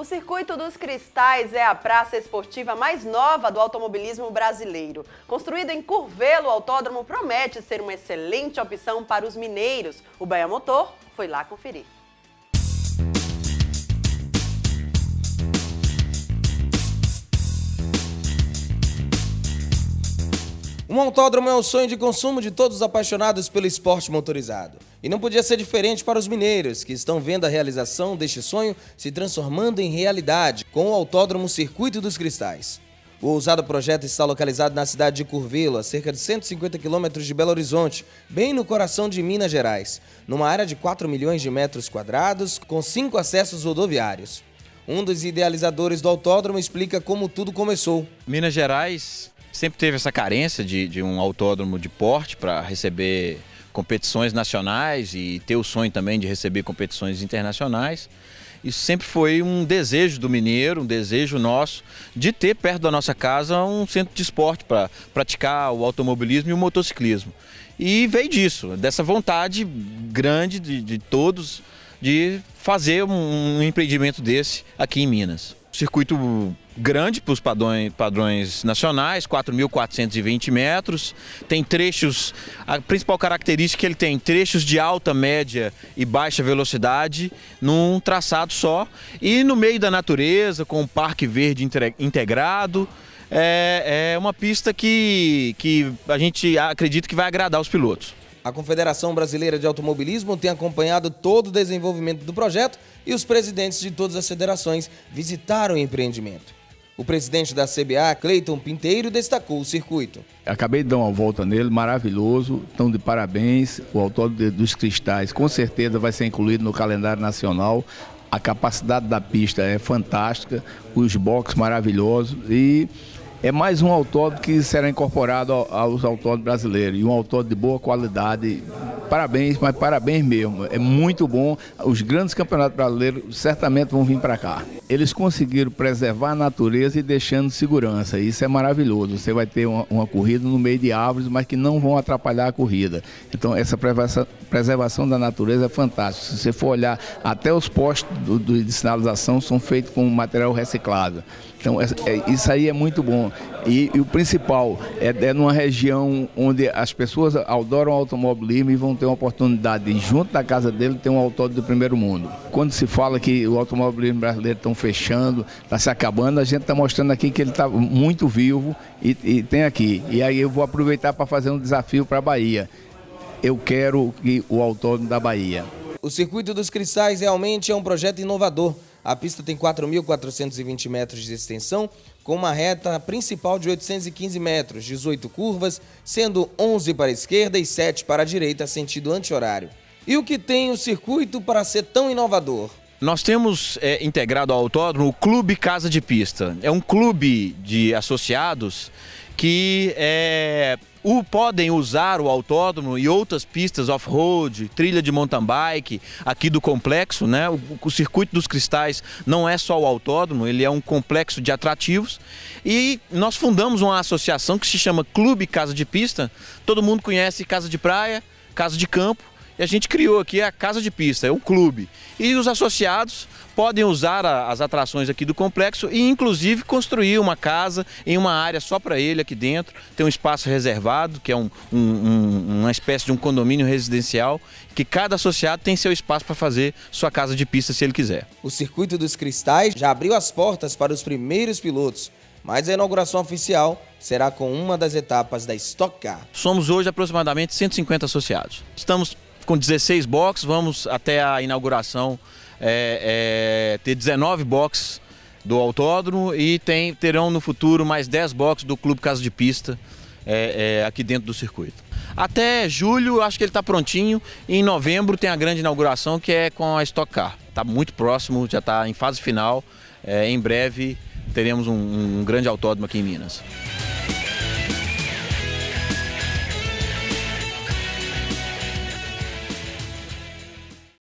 O Circuito dos Cristais é a praça esportiva mais nova do automobilismo brasileiro. Construído em Curvelo, o autódromo promete ser uma excelente opção para os mineiros. O Bahia Motor foi lá conferir. Um autódromo é o sonho de consumo de todos os apaixonados pelo esporte motorizado. E não podia ser diferente para os mineiros, que estão vendo a realização deste sonho se transformando em realidade com o Autódromo Circuito dos Cristais. O ousado projeto está localizado na cidade de Curvelo, a cerca de 150 quilômetros de Belo Horizonte, bem no coração de Minas Gerais, numa área de 4 milhões de metros quadrados, com cinco acessos rodoviários. Um dos idealizadores do autódromo explica como tudo começou. Minas Gerais sempre teve essa carência de, de um autódromo de porte para receber competições nacionais e ter o sonho também de receber competições internacionais. Isso sempre foi um desejo do mineiro, um desejo nosso, de ter perto da nossa casa um centro de esporte para praticar o automobilismo e o motociclismo. E veio disso, dessa vontade grande de, de todos de fazer um, empreendimento desse aqui em Minas. Circuito grande para os padrões, padrões nacionais, 4.420 metros. Tem trechos, a principal característica é que ele tem trechos de alta, média e baixa velocidade num traçado só. E no meio da natureza, com um parque verde integrado. É, é uma pista que, que a gente acredita que vai agradar os pilotos. A Confederação Brasileira de Automobilismo tem acompanhado todo o desenvolvimento do projeto e os presidentes de todas as federações visitaram o empreendimento. O presidente da CBA, Cleiton Pinteiro, destacou o circuito. Acabei de dar uma volta nele, maravilhoso, estão de parabéns. O Autódromo dos Cristais com certeza vai ser incluído no calendário nacional. A capacidade da pista é fantástica, os boxes maravilhosos e é mais um autódromo que será incorporado aos autódromos brasileiros e um autódromo de boa qualidade. Parabéns, mas parabéns mesmo. É muito bom. Os grandes campeonatos brasileiros certamente vão vir para cá. Eles conseguiram preservar a natureza e deixando segurança. Isso é maravilhoso. Você vai ter uma, uma corrida no meio de árvores, mas que não vão atrapalhar a corrida. Então, essa preservação da natureza é fantástica. Se você for olhar, até os postos do, do, de sinalização são feitos com material reciclável. Então, é, é, isso aí é muito bom. E, e o principal é, é numa região onde as pessoas adoram automobilismo e vão ter uma oportunidade de, junto da casa dele, ter um autódromo do primeiro mundo. Quando se fala que o automobilismo brasileiro estão fechando, está se acabando, a gente está mostrando aqui que ele está muito vivo e, e tem aqui. E aí eu vou aproveitar para fazer um desafio para a Bahia. Eu quero que o autódromo da Bahia. O Circuito dos Cristais realmente é um projeto inovador a pista tem 4.420 metros de extensão, com uma reta principal de 815 metros, 18 curvas, sendo 11 para a esquerda e 7 para a direita, sentido anti-horário. E o que tem o circuito para ser tão inovador? Nós temos é, integrado ao autódromo o Clube Casa de Pista. É um clube de associados que é, o, podem usar o autódromo e outras pistas off-road, trilha de mountain bike aqui do complexo, né? O, o, circuito dos cristais não é só o autódromo, ele é um complexo de atrativos. E nós fundamos uma associação que se chama Clube Casa de Pista. Todo mundo conhece casa de praia, casa de campo. E a gente criou aqui a Casa de Pista, é um clube. E os associados podem usar a, as atrações aqui do complexo e inclusive construir uma casa em uma área só para ele aqui dentro. Tem um espaço reservado, que é um, um, um, uma espécie de um condomínio residencial, que cada associado tem seu espaço para fazer sua casa de pista se ele quiser. O Circuito dos Cristais já abriu as portas para os primeiros pilotos mas a inauguração oficial será com uma das etapas da Stock Car. Somos hoje aproximadamente 150 associados. Estamos com 16 boxes, vamos até a inauguração é, é, ter 19 boxes do autódromo e tem, terão no futuro mais 10 boxes do Clube Casa de Pista é, é, aqui dentro do circuito. Até julho acho que ele está prontinho e em novembro tem a grande inauguração que é com a Stock Car. Está muito próximo, já está em fase final. É, em breve teremos um, um grande autódromo aqui em Minas.